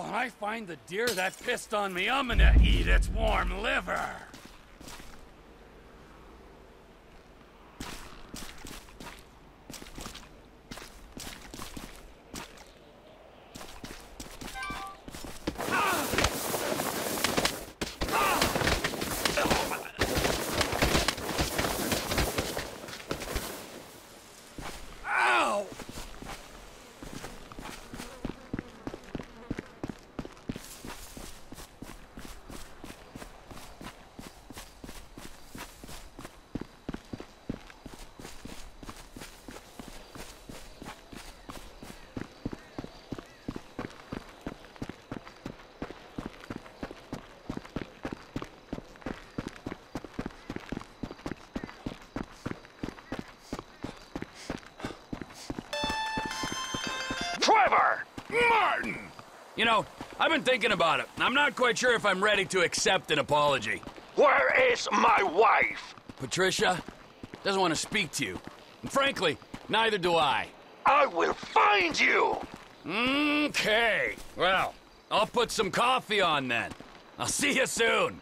When I find the deer that pissed on me, I'm gonna eat its warm liver. Ow! Trevor! Martin! You know, I've been thinking about it. I'm not quite sure if I'm ready to accept an apology. Where is my wife? Patricia doesn't want to speak to you. And frankly, neither do I. I will find you! Okay. Well, I'll put some coffee on then. I'll see you soon.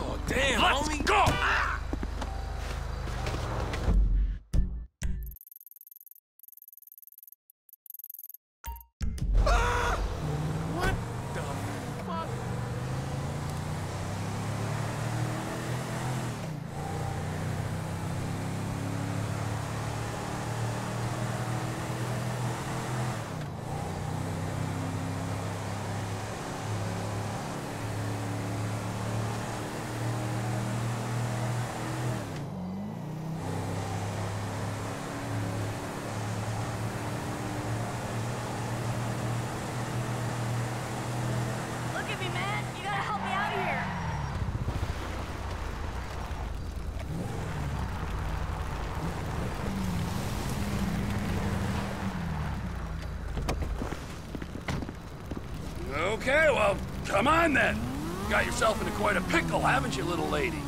Oh, damn, Let's homie. Okay, well, come on then. Got yourself into quite a pickle, haven't you, little lady?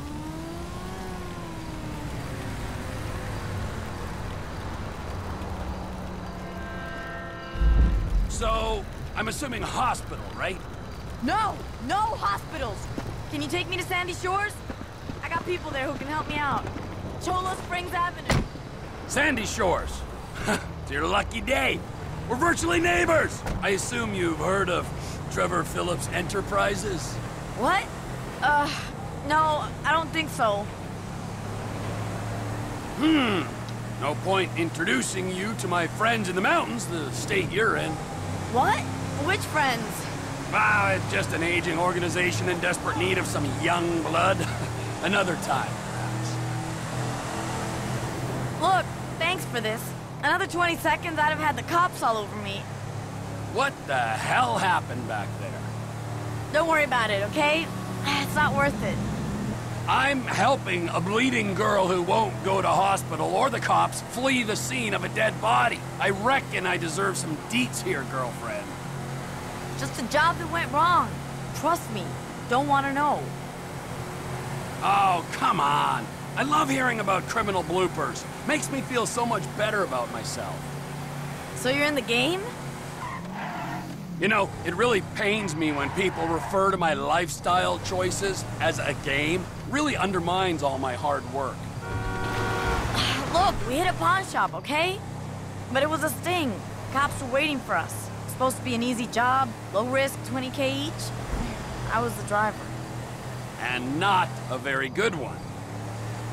So, I'm assuming hospital, right? No, no hospitals. Can you take me to Sandy Shores? I got people there who can help me out. Cholla Springs Avenue. Sandy Shores. it's your lucky day. We're virtually neighbors. I assume you've heard of Trevor Phillips Enterprises? What? Uh, no, I don't think so. Hmm. No point introducing you to my friends in the mountains, the state you're in. What? Which friends? Ah, it's just an aging organization in desperate need of some young blood. Another time, perhaps. Look, thanks for this. Another 20 seconds, I'd have had the cops all over me. What the hell happened back there? Don't worry about it, okay? It's not worth it. I'm helping a bleeding girl who won't go to hospital or the cops flee the scene of a dead body. I reckon I deserve some deets here, girlfriend. Just a job that went wrong. Trust me. Don't want to know. Oh, come on. I love hearing about criminal bloopers. Makes me feel so much better about myself. So you're in the game? You know, it really pains me when people refer to my lifestyle choices as a game. Really undermines all my hard work. Look, we hit a pawn shop, okay? But it was a sting. Cops were waiting for us. Supposed to be an easy job, low risk, 20k each. I was the driver. And not a very good one.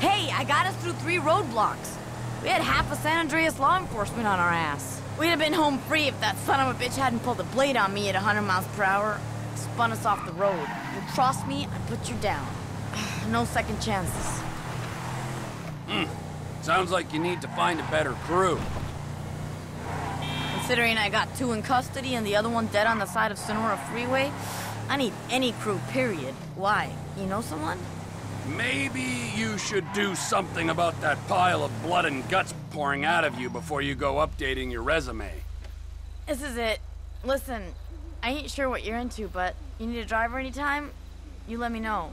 Hey, I got us through three roadblocks. We had half of San Andreas law enforcement on our ass. We'd have been home free if that son of a bitch hadn't pulled a blade on me at 100 miles per hour. Spun us off the road. You cross me, I put you down. no second chances. Hmm. Sounds like you need to find a better crew. Considering I got two in custody and the other one dead on the side of Senora Freeway, I need any crew, period. Why? You know someone? Maybe you should do something about that pile of blood and guts pouring out of you before you go updating your resume. This is it. Listen, I ain't sure what you're into, but you need a driver anytime? You let me know.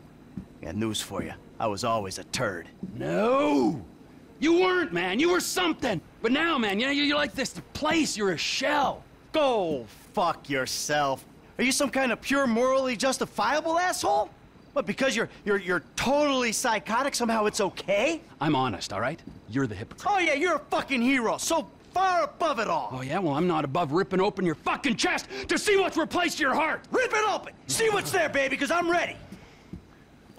Got news for you. I was always a turd. No! You weren't, man. You were something. But now, man, you know, you're like this place. You're a shell. Go fuck yourself. Are you some kind of pure morally justifiable asshole? But because you're you're you're totally psychotic, somehow it's okay? I'm honest, all right? You're the hypocrite. Oh yeah, you're a fucking hero, so far above it all. Oh, yeah? Well, I'm not above ripping open your fucking chest to see what's replaced your heart. Rip it open! See what's there, baby, because I'm ready.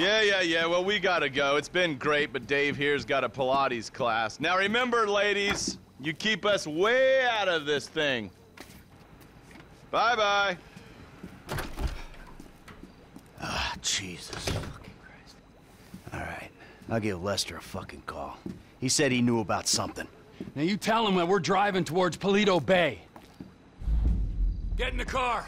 Yeah, yeah, yeah. Well, we gotta go. It's been great, but Dave here's got a Pilates class. Now remember, ladies, you keep us way out of this thing. Bye-bye. Ah, Jesus fucking Christ. All right, I'll give Lester a fucking call. He said he knew about something. Now you tell him that we're driving towards Paleto Bay. Get in the car.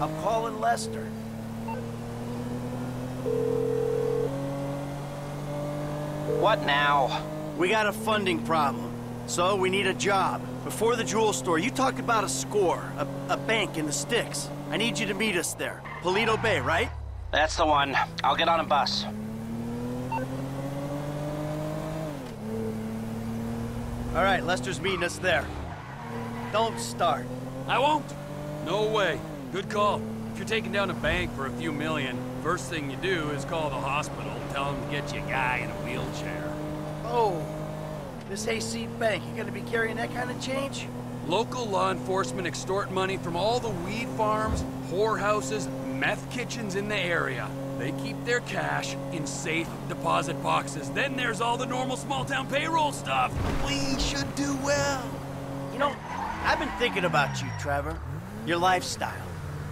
I'm calling Lester. What now? We got a funding problem, so we need a job. Before the jewel store, you talked about a score, a, a bank in the sticks. I need you to meet us there. Paleto Bay, right? That's the one. I'll get on a bus. All right, Lester's meeting us there. Don't start. I won't. No way. Good call. If you're taking down a bank for a few million, first thing you do is call the hospital, and tell them to get you a guy in a wheelchair. Oh, this hayseed bank, you gonna be carrying that kind of change? Local law enforcement extort money from all the weed farms, whorehouses, meth kitchens in the area. They keep their cash in safe deposit boxes. Then there's all the normal small-town payroll stuff. We should do well. You know, I've been thinking about you, Trevor. Your lifestyle.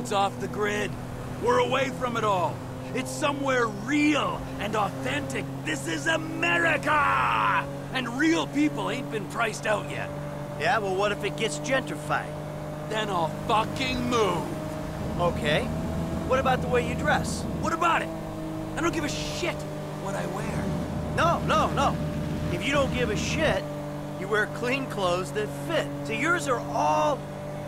It's off the grid. We're away from it all. It's somewhere real and authentic. This is America! And real people ain't been priced out yet. Yeah, well, what if it gets gentrified? Then I'll fucking move. Okay. What about the way you dress? What about it? I don't give a shit what I wear. No, no, no. If you don't give a shit, you wear clean clothes that fit. So yours are all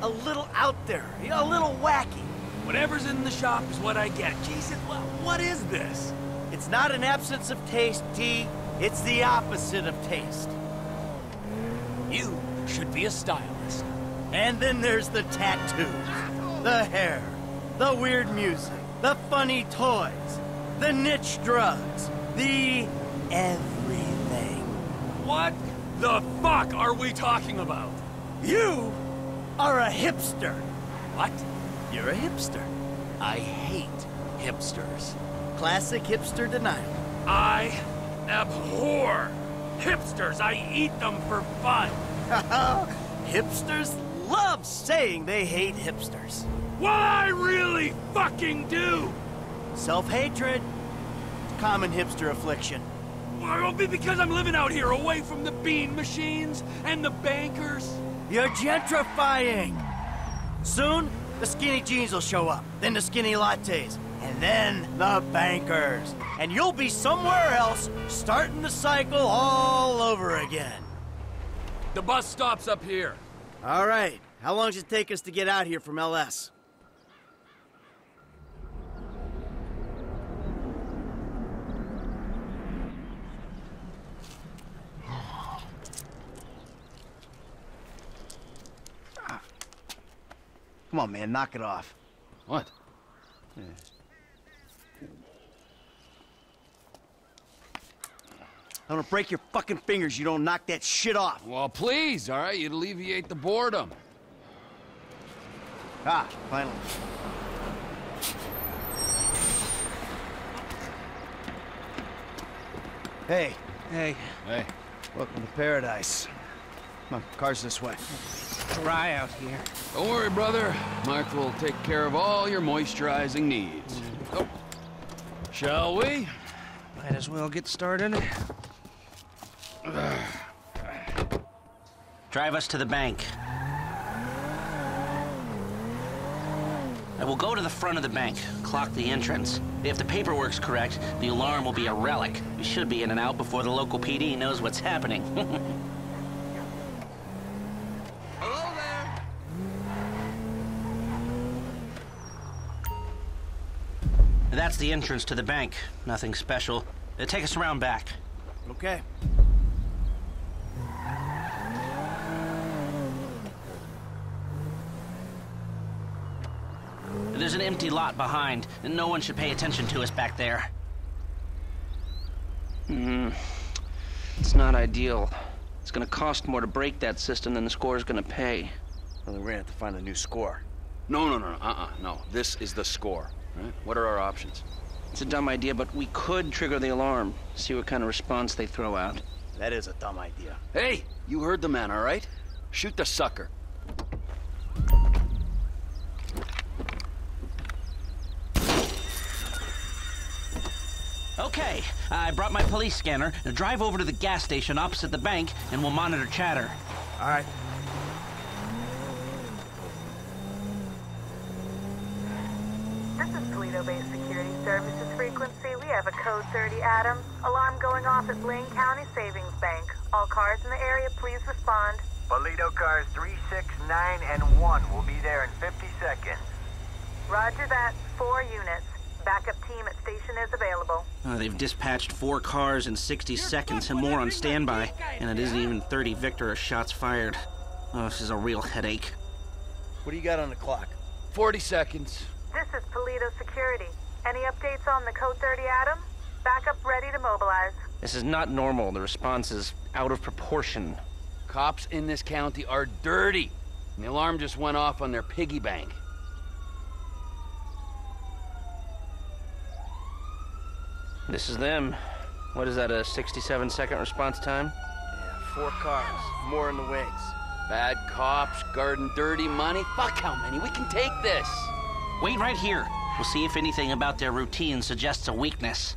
a little out there, a little wacky. Whatever's in the shop is what I get. Jesus, what, what is this? It's not an absence of taste, T. It's the opposite of taste. You should be a stylist. And then there's the tattoos, the hair, the weird music, the funny toys, the niche drugs, the everything. What the fuck are we talking about? You are a hipster. What? You're a hipster. I hate hipsters. Classic hipster denial. I abhor hipsters. I eat them for fun. Hipsters love saying they hate hipsters. What I really fucking do? Self-hatred. Common hipster affliction. Well, it'll be because I'm living out here away from the bean machines and the bankers. You're gentrifying. Soon, the skinny jeans will show up, then the skinny lattes, and then the bankers. And you'll be somewhere else, starting the cycle all over again. The bus stops up here. All right. How long does it take us to get out here from LS? Come on, man, knock it off. What? I'm gonna break your fucking fingers. You don't knock that shit off. Well, please, all right? You'd alleviate the boredom. Ah, finally. Hey, Hey, Hey. welcome to paradise. Come on, car's this way. Dry out here. Don't worry, brother. Mark will take care of all your moisturizing needs. Oh. Shall we? Might as well get started. Drive us to the bank. I will go to the front of the bank, clock the entrance. If the paperwork's correct, the alarm will be a relic. We should be in and out before the local PD knows what's happening. the entrance to the bank. Nothing special. Uh, Take us around back. Okay. There's an empty lot behind, and no one should pay attention to us back there. Hmm. It's not ideal. It's gonna cost more to break that system than the score's gonna pay. Well, then we're gonna have to find a new score. No, no, no, no, uh-uh, no. This is the score, right? What are our options? It's a dumb idea, but we could trigger the alarm, see what kind of response they throw out. That is a dumb idea. Hey, you heard the man, all right? Shoot the sucker. Okay, I brought my police scanner. Now drive over to the gas station opposite the bank, and we'll monitor chatter. All right. This is Toledo-based security services frequency. We have a code 30 Adam. Alarm going off at Blaine County Savings Bank. All cars in the area, please respond. Paleto cars 3, 6, 9, and 1 will be there in 50 seconds. Roger that. Four units. Backup team at station is available. Uh, they've dispatched four cars in 60 seconds and more on standby, and it isn't even 30 Victor or shots fired. Oh, this is a real headache. What do you got on the clock? 40 seconds. This is Toledo Security. Any updates on the code 30 Adam? Backup ready to mobilize. This is not normal. The response is out of proportion. Cops in this county are dirty. And the alarm just went off on their piggy bank. This is them. What is that, a 67 second response time? Yeah, four cars. More in the wings. Bad cops, guarding dirty money. Fuck how many? We can take this. Wait right here. We'll see if anything about their routine suggests a weakness.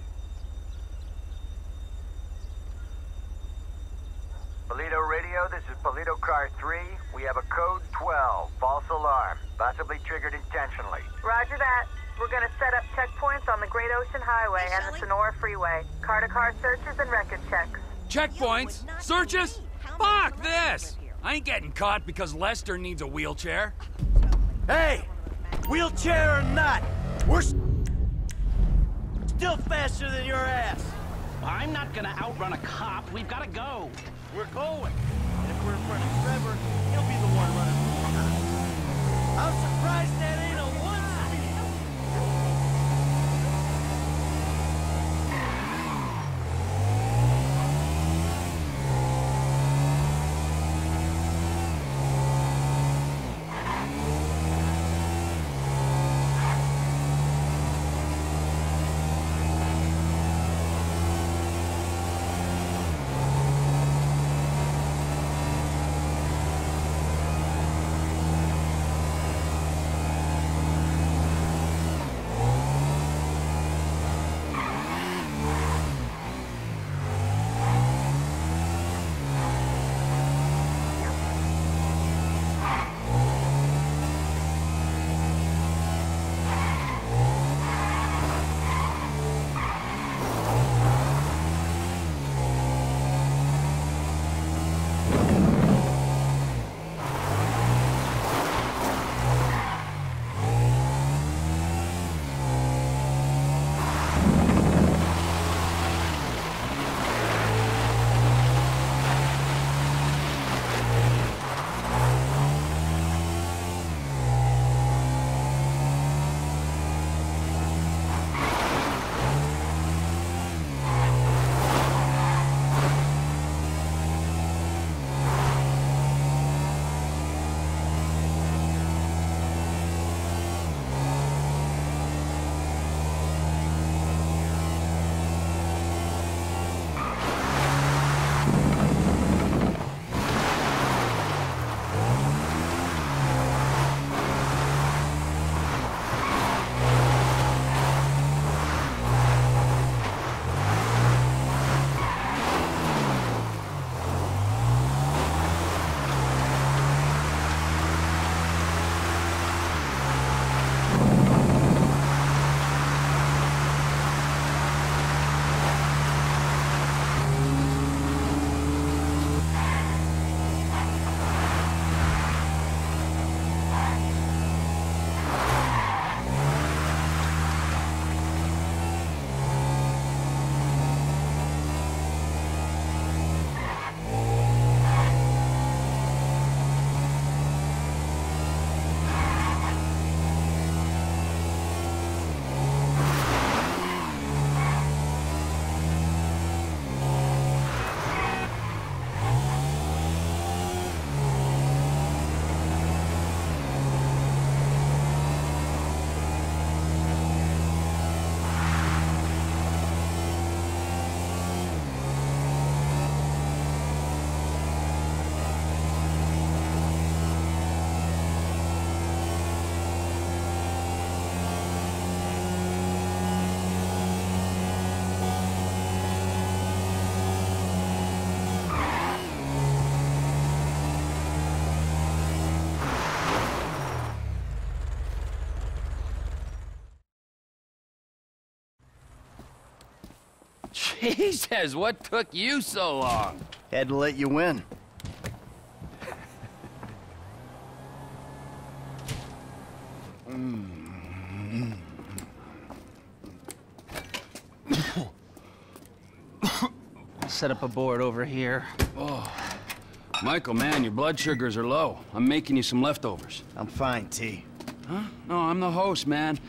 Paleto radio, this is Paleto car 3. We have a code 12, false alarm, possibly triggered intentionally. Roger that. We're gonna set up checkpoints on the Great Ocean Highway and the Senora Freeway. Car-to-car searches and record checks. Checkpoints? Searches? Fuck this! I ain't getting caught because Lester needs a wheelchair. Hey! Wheelchair or not, we're still faster than your ass. I'm not gonna outrun a cop. We've gotta go. We're going. And if we're in front of Trevor, he'll be the one running Jesus, what took you so long? Had to let you win. Set up a board over here. Oh. Michael, man, your blood sugars are low. I'm making you some leftovers. I'm fine, T. Huh? No, I'm the host, man.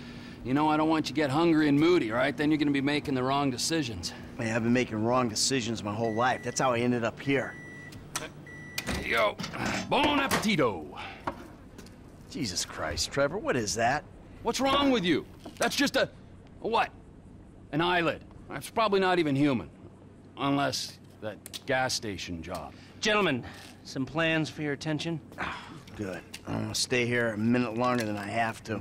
You know, I don't want you to get hungry and moody, all right? Then you're gonna be making the wrong decisions. Man, I've been making wrong decisions my whole life. That's how I ended up here. Here you go. Bon appetito. Jesus Christ, Trevor, what is that? What's wrong with you? That's just a... a what? An eyelid. That's probably not even human. Unless that gas station job. Gentlemen, some plans for your attention? Ah, good. I don't want to stay here a minute longer than I have to.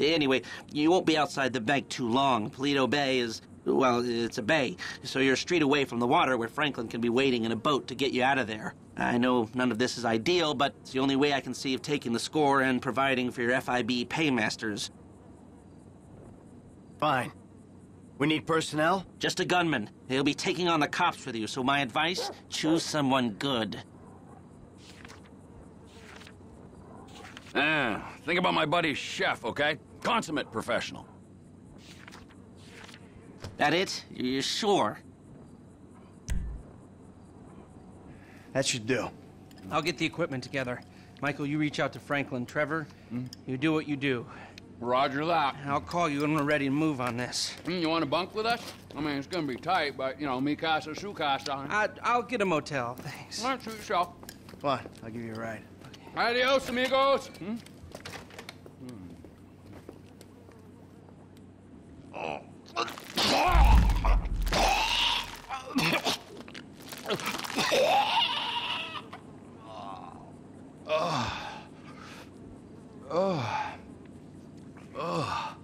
Anyway, you won't be outside the bank too long. Paleto Bay is, well, it's a bay, so you're a street away from the water where Franklin can be waiting in a boat to get you out of there. I know none of this is ideal, but it's the only way I can see of taking the score and providing for your FIB paymasters. Fine. We need personnel? Just a gunman. He'll be taking on the cops with you, so my advice, choose someone good. Ah, think about my buddy Chef, okay? Consummate professional. That it? You're sure? That should do. I'll get the equipment together. Michael, you reach out to Franklin. Trevor, you do what you do. Roger that. I'll call you when we're ready to move on this. Mm, You want to bunk with us? I mean, it's gonna be tight, but, you know, mi casa, su casa. I, I'll get a motel, thanks. All right, suit yourself. Come on, I'll give you a ride. Adios, amigos. Hmm? Oh. Oh. Oh.